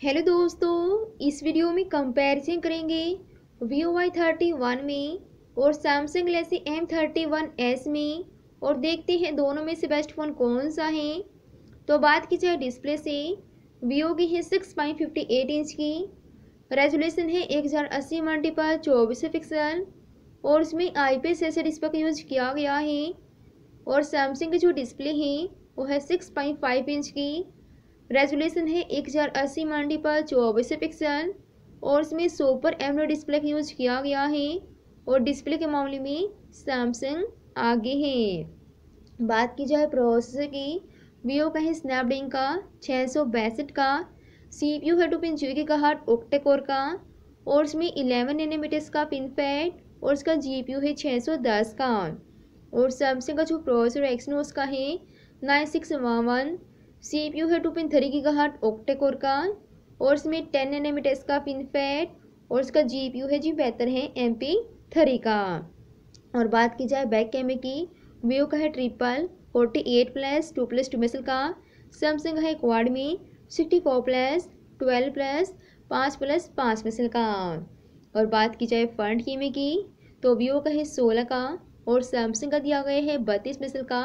Hello दोस्तों, इस video में कंपैरिजन करेंगे वीओ वाई थर्टी वन में और Samsung Galaxy M thirty one S में और देखते हैं दोनों में से बेस्ट फ़ोन कौन सा है। तो बात की जाए डिस्प्ले से वीओ की है six point fifty eight inch की रेजोल्यूशन है एक हज़ार अस्सी मल्टीपल चौबीस पिक्सल और इसमें आई पी एस का यूज़ किया गया है और सैमसंग की जो डिस्प्ले है, वो है सिक्स पॉइंट फाइव इंच की। रेजोल्यूशन है एक हज़ार अस्सी मंडी पर चौबीस पिक्सल और इसमें सुपर एमरो डिस्प्ले का यूज़ किया गया है और डिस्प्ले के मामले में सैमसंग आगे है। बात की जाए प्रोसेसर की वीओ का है स्नैपड्रैगन का छः सौ बैसठ का सी पी यू है टू पिन जी के हार्ट ओक्टे कोर का और इसमें इलेवन नैनोमीटर्स का पिन पैड और इसका जी पी यू है छः सौ दस का। और सैमसंग का जो प्रोसेसर एक्सनोस का है nine six one C P U है टू पिन थ्री की हार्ट ओक्टे कोर का और इसमें टेन एनएमीटर्स का पिन फैट, और इसका जी पी यू है जी बेहतर है एम पी थ्री का। और बात की जाए बैक कैमरे की वीओ का है triple, forty eight plus, two plus, two मेसल का। सैमसंग है क्वाड में, sixty four plus, twelve plus, पाँच प्लस, पाँच मेसल का। और बात की जाए फ्रंट कैमरे की तो वीओ का है सोलह का, और सैमसंग का दिया गया है बत्तीस मेसल का।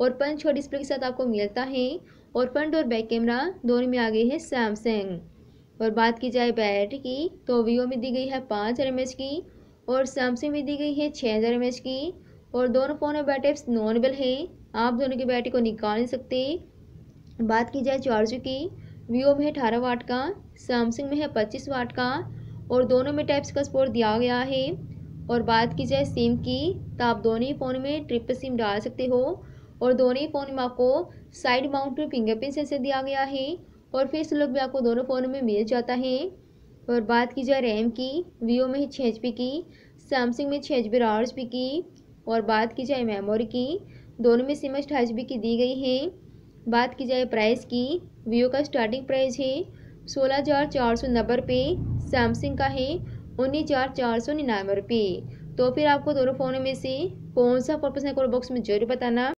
और पंच और डिस्प्ले के साथ आपको मिलता है। और फ्रंट और बैक कैमरा दोनों में आ गई है सैमसंग। और बात की जाए बैटरी की तो वीवो में दी गई है पाँच हज़ार की और सैमसंग में दी गई है छः हज़ार की। और दोनों फ़ोन में बैटरी नॉनेबल है। आप दोनों की बैटरी को निकाल नहीं सकते। बात की जाए चार्जर की वीवो में है अठारह वाट का, सैमसंग में है पच्चीस वाट का और दोनों में टाइप्स का सपोर्ट दिया गया है। और बात की जाए सिम की तो आप दोनों ही फ़ोन में ट्रिपल सिम डाल सकते हो। और दोनों ही फ़ोन में आपको साइड माउंट में फिंगरप्रिंट सेंसर दिया गया है और फेस लुक भी आपको दोनों फ़ोनों में मिल जाता है। और बात की जाए रैम की वीओ में है छः एच की सैमसंग में छः एच बी आठ की और बात की जाए मेमोरी की, दोनों में सिम अठाईस की दी गई है। बात की जाए प्राइस की वीओ का स्टार्टिंग प्राइस है सोलह हज़ार चार सौ नब्बे रुपये सैमसंग का है उन्नीस हज़ार चार सौ निन्यानवे रुपये तो फिर आपको दोनों फ़ोनों में से कौन सा पसंद है बॉक्स में ज़रूर बताना।